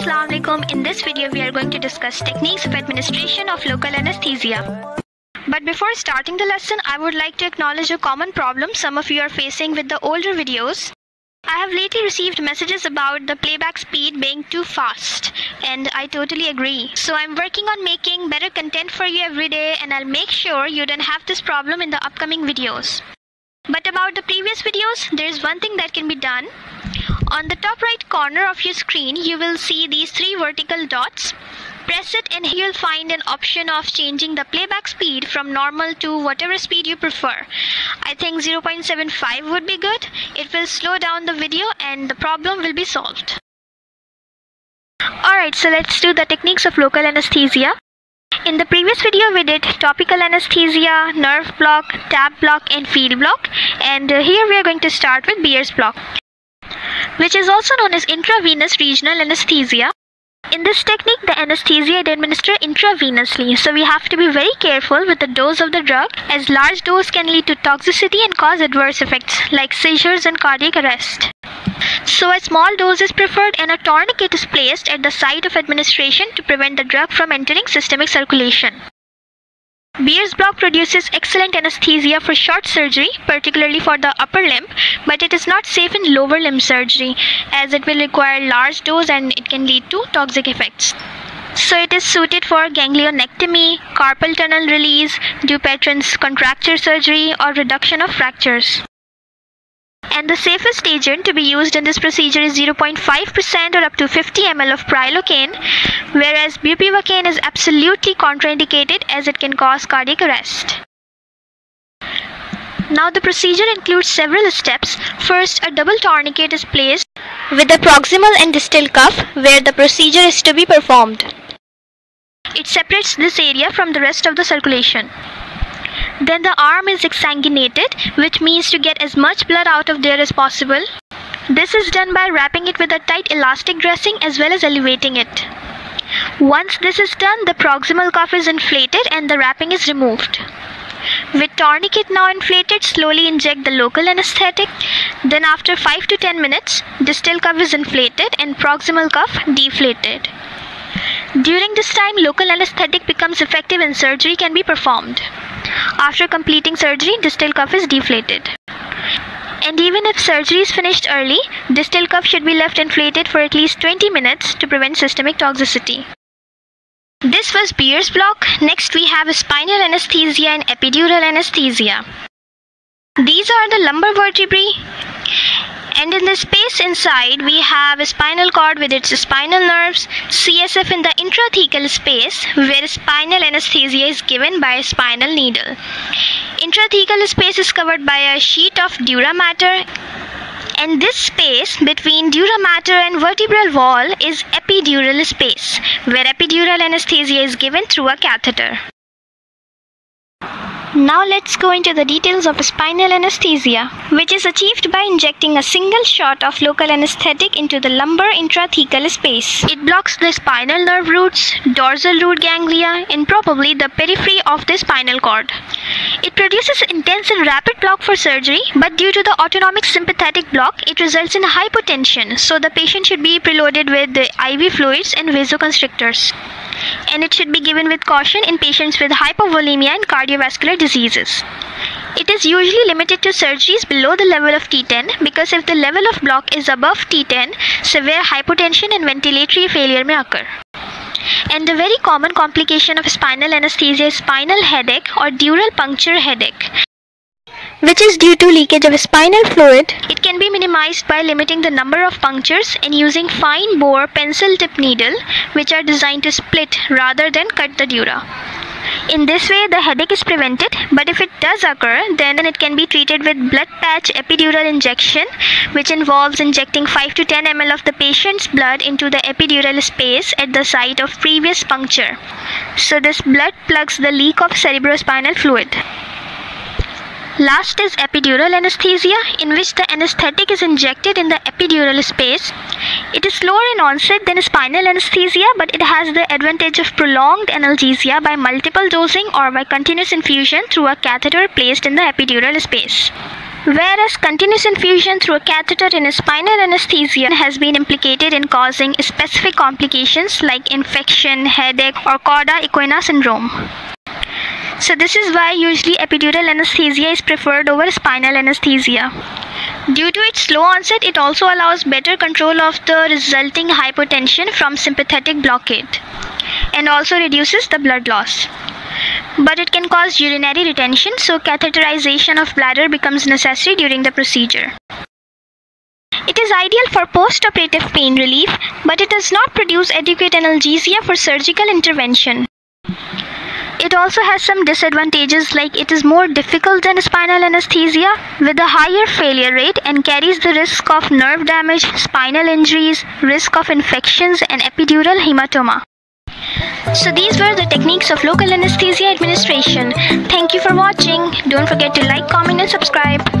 Assalamu alaikum. In this video, we are going to discuss techniques of administration of local anesthesia. But before starting the lesson, I would like to acknowledge a common problem some of you are facing with the older videos. I have lately received messages about the playback speed being too fast, and I totally agree. So I'm working on making better content for you every day, and I'll make sure you don't have this problem in the upcoming videos. But about the previous videos, there is one thing that can be done. On the top right corner of your screen, you will see these three vertical dots. Press it and you'll find an option of changing the playback speed from normal to whatever speed you prefer. I think 0.75 would be good. It will slow down the video and the problem will be solved. Alright, so let's do the techniques of local anesthesia. In the previous video, we did topical anesthesia, nerve block, tap block, and field block. And uh, here we are going to start with Bier's block, which is also known as intravenous regional anesthesia. In this technique, the anesthesia is administered intravenously, so we have to be very careful with the dose of the drug, as large dose can lead to toxicity and cause adverse effects like seizures and cardiac arrest. So a small dose is preferred and a tourniquet is placed at the site of administration to prevent the drug from entering systemic circulation. Bier's block produces excellent anesthesia for short surgery, particularly for the upper limb, but it is not safe in lower limb surgery as it will require large dose and it can lead to toxic effects. So it is suited for ganglionectomy, carpal tunnel release, Dupuytren's contracture surgery or reduction of fractures. And the safest agent to be used in this procedure is 0.5% or up to 50 ml of prilocaine, whereas bupivacaine is absolutely contraindicated as it can cause cardiac arrest. Now the procedure includes several steps. First, a double tourniquet is placed with the proximal and distal cuff where the procedure is to be performed. It separates this area from the rest of the circulation. Then the arm is exsanguinated, which means to get as much blood out of there as possible. This is done by wrapping it with a tight elastic dressing as well as elevating it. Once this is done, the proximal cuff is inflated and the wrapping is removed. With tourniquet now inflated, slowly inject the local anesthetic. Then after 5 to 10 minutes, distal cuff is inflated and proximal cuff deflated. During this time, local anesthetic becomes effective and surgery can be performed. After completing surgery, distal cuff is deflated. And even if surgery is finished early, distal cuff should be left inflated for at least 20 minutes to prevent systemic toxicity. This was Bier's block. Next we have spinal anesthesia and epidural anesthesia. These are the lumbar vertebrae and in the space inside we have a spinal cord with its spinal nerves, CSF in the intrathecal space where spinal anesthesia is given by a spinal needle. Intrathecal space is covered by a sheet of dura mater and this space between dura mater and vertebral wall is epidural space where epidural anesthesia is given through a catheter. Now let's go into the details of spinal anesthesia, which is achieved by injecting a single shot of local anesthetic into the lumbar intrathecal space. It blocks the spinal nerve roots, dorsal root ganglia, and probably the periphery of the spinal cord. It produces intense and rapid block for surgery, but due to the autonomic sympathetic block, it results in hypotension, so the patient should be preloaded with IV fluids and vasoconstrictors and it should be given with caution in patients with hypovolemia and cardiovascular diseases. It is usually limited to surgeries below the level of T10 because if the level of block is above T10, severe hypotension and ventilatory failure may occur. And the very common complication of spinal anesthesia is spinal headache or dural puncture headache which is due to leakage of spinal fluid. It can be minimized by limiting the number of punctures and using fine bore pencil tip needle which are designed to split rather than cut the dura. In this way, the headache is prevented, but if it does occur, then it can be treated with blood patch epidural injection, which involves injecting 5 to 10 ml of the patient's blood into the epidural space at the site of previous puncture. So, this blood plugs the leak of cerebrospinal fluid. Last is epidural anesthesia, in which the anesthetic is injected in the epidural space. It is slower in onset than spinal anesthesia, but it has the advantage of prolonged analgesia by multiple dosing or by continuous infusion through a catheter placed in the epidural space. Whereas continuous infusion through a catheter in a spinal anesthesia has been implicated in causing specific complications like infection, headache, or cauda equina syndrome. So this is why usually epidural anesthesia is preferred over spinal anesthesia. Due to its slow onset, it also allows better control of the resulting hypotension from sympathetic blockade and also reduces the blood loss. But it can cause urinary retention, so catheterization of bladder becomes necessary during the procedure. It is ideal for post-operative pain relief, but it does not produce adequate analgesia for surgical intervention. It also has some disadvantages like it is more difficult than spinal anesthesia with a higher failure rate and carries the risk of nerve damage, spinal injuries, risk of infections and epidural hematoma. So these were the techniques of local anesthesia administration. Thank you for watching. Don't forget to like, comment and subscribe.